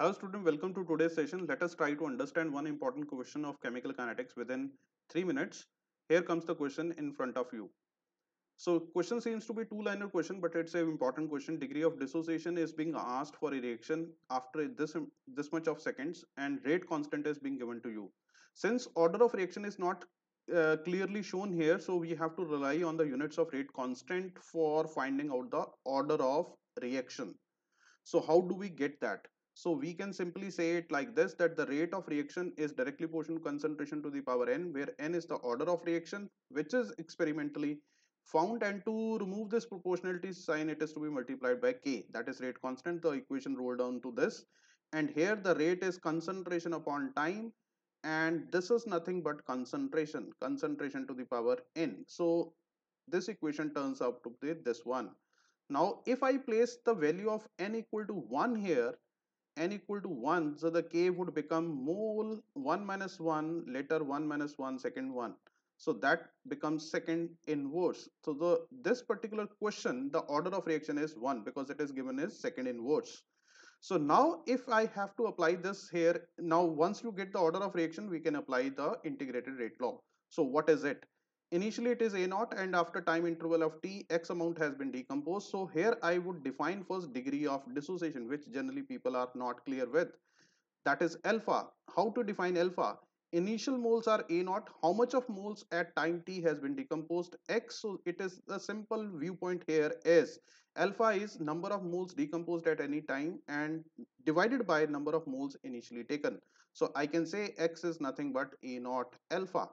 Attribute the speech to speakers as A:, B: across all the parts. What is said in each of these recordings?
A: Hello student, welcome to today's session. Let us try to understand one important question of chemical kinetics within 3 minutes. Here comes the question in front of you. So question seems to be two-liner question but it's an important question. Degree of dissociation is being asked for a reaction after this, this much of seconds and rate constant is being given to you. Since order of reaction is not uh, clearly shown here so we have to rely on the units of rate constant for finding out the order of reaction. So how do we get that? So we can simply say it like this that the rate of reaction is directly proportional to concentration to the power n where n is the order of reaction which is experimentally found. And to remove this proportionality sign it is to be multiplied by k. That is rate constant. The equation roll down to this. And here the rate is concentration upon time. And this is nothing but concentration concentration to the power n. So this equation turns out to be this one. Now if i place the value of n equal to 1 here n equal to 1 so the k would become mole 1 minus 1 litre 1 minus 1 second 1 so that becomes second inverse. So the this particular question the order of reaction is 1 because it is given as second inverse. So now if i have to apply this here now once you get the order of reaction we can apply the integrated rate law. So what is it initially it is a naught and after time interval of t x amount has been decomposed. So here i would define first degree of dissociation which generally people are not clear with. That is alpha. How to define alpha? Initial moles are a naught. How much of moles at time t has been decomposed? X so it is a simple viewpoint here is alpha is number of moles decomposed at any time and divided by number of moles initially taken. So i can say x is nothing but a naught alpha.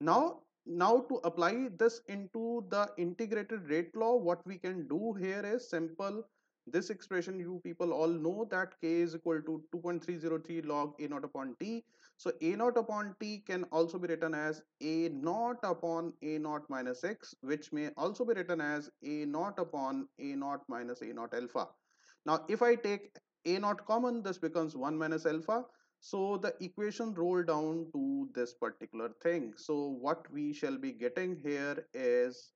A: Now now to apply this into the integrated rate law what we can do here is simple. This expression you people all know that k is equal to 2.303 log a naught upon t. So a naught upon t can also be written as a naught upon a naught minus x which may also be written as a naught upon a naught minus a naught alpha. Now if i take a naught common this becomes 1 minus alpha so the equation roll down to this particular thing. So what we shall be getting here is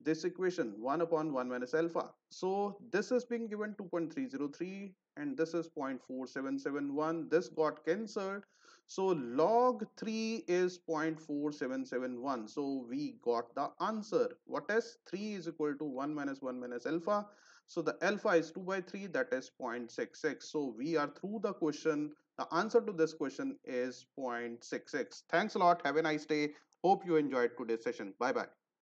A: this equation 1 upon 1 minus alpha. So this is being given 2.303 and this is 0.4771. This got cancelled. So log 3 is 0.4771. So we got the answer. What is 3 is equal to 1 minus 1 minus alpha. So the alpha is 2 by 3 that is 0.66. So we are through the question. The answer to this question is 0.66. Thanks a lot. Have a nice day. Hope you enjoyed today's session. Bye bye.